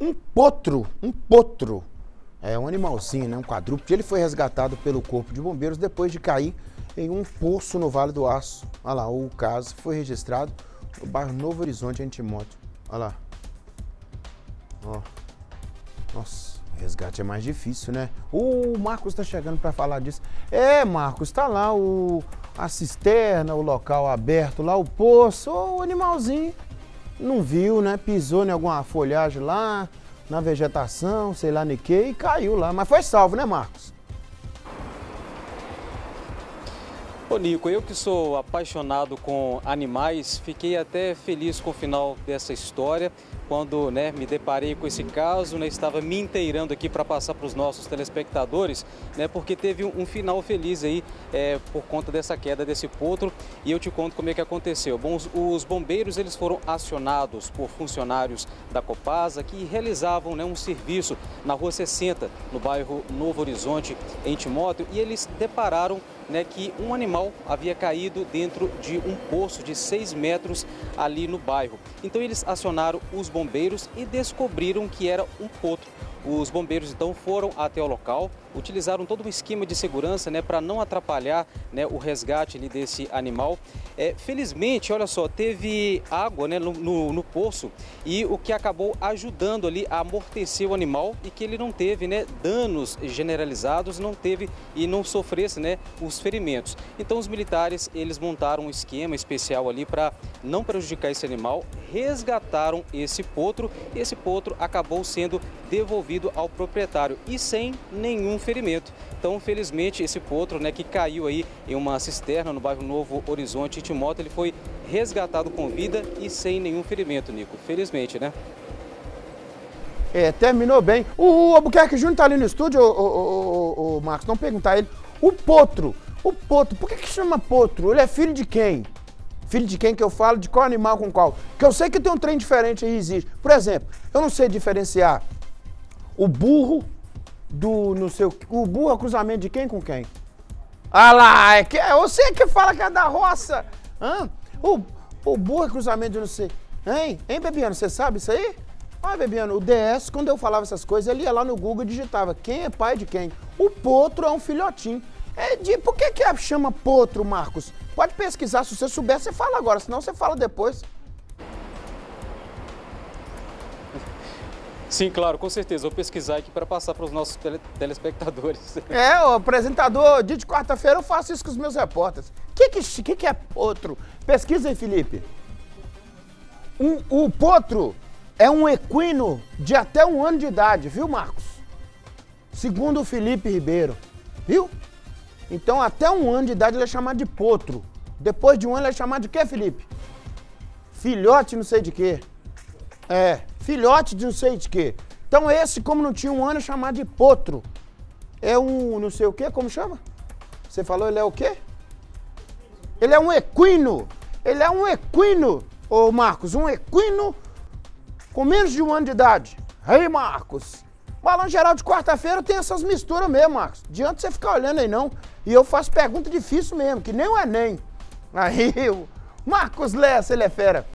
um potro, um potro, é um animalzinho, né, um quadrúpede, ele foi resgatado pelo Corpo de Bombeiros depois de cair em um poço no Vale do Aço. Olha lá, o caso foi registrado no bairro Novo Horizonte, em Timóteo. Olha lá. Ó. Nossa, resgate é mais difícil, né? O Marcos está chegando para falar disso. É, Marcos, está lá o, a cisterna, o local aberto, lá o poço, o animalzinho não viu, né? Pisou em alguma folhagem lá, na vegetação, sei lá nem que, e caiu lá. Mas foi salvo, né, Marcos? Ô Nico, eu que sou apaixonado com animais, fiquei até feliz com o final dessa história quando né, me deparei com esse caso, né, estava me inteirando aqui para passar para os nossos telespectadores, né, porque teve um, final feliz aí é, por conta dessa queda desse potro e eu te conto como é que aconteceu. Bom, os, os bombeiros eles foram acionados por funcionários da Copasa que realizavam né, um serviço na Rua 60, no bairro Novo Horizonte, em Timóteo, e eles depararam né, que um animal havia caído dentro de um poço de 6 metros ali no bairro. Então eles acionaram os bombeiros e descobriram que era um potro. Os bombeiros então foram até o local, utilizaram todo um esquema de segurança né, para não atrapalhar né, o resgate ali, desse animal. É, felizmente, olha só, teve água né, no, no, no, poço e o que acabou ajudando ali a amortecer o animal e que ele não teve né, danos generalizados, não teve e não sofresse né, os ferimentos. Então os militares eles montaram um esquema especial ali para não prejudicar esse animal, resgataram esse potro e esse potro acabou sendo devolvido ao proprietário e sem nenhum ferimento. Então, felizmente, esse potro, né, que caiu aí em uma cisterna no bairro Novo Horizonte, Timóteo, ele foi resgatado com vida e sem nenhum ferimento, Nico. Felizmente, né? É, terminou bem. O, Albuquerque Júnior tá ali no estúdio, o, o, o, Marcos, não perguntar ele. O potro, o potro, por que que chama potro? Ele é filho de quem? Filho de quem que eu falo? De qual animal com qual? Porque eu sei que tem um trem diferente aí, existe. Por exemplo, eu não sei diferenciar o burro do não sei o O burro é cruzamento de quem com quem? Ah lá, é, que, é você que fala que é da roça. Hã? O, o burro é cruzamento de não sei. Hein? Hein, Bebiano, você sabe isso aí? Ah, Bebiano, o DS, quando eu falava essas coisas, ele ia lá no Google e digitava quem é pai de quem. O potro é um filhotinho. É de, por que, que chama potro, Marcos? Pode pesquisar, se você souber, você fala agora, senão você fala depois. Sim, claro, com certeza. Vou pesquisar aqui para passar para os nossos tele telespectadores. É, o apresentador, dia de quarta-feira eu faço isso com os meus repórteres. O que, que, que, que é potro? Pesquisa aí, Felipe. Um, o potro é um equino de até um ano de idade, viu, Marcos? Segundo o Felipe Ribeiro, viu? Então, até um ano de idade ele é chamado de potro. Depois de um ano ele é chamado de quê, Felipe? Filhote não sei de quê. É, filhote de não sei de quê. Então esse, como não tinha um ano, é chamado de potro. É um não sei o quê, como chama? Você falou ele é o quê? Ele é um equino. Ele é um equino, ô Marcos, um equino com menos de um ano de idade. Aí, Marcos. Balão geral de quarta-feira tem essas misturas mesmo, Marcos. Diante você ficar olhando aí não. E eu faço pergunta difícil mesmo, que nem o Enem. Aí, o Marcos Lessa, ele é fera.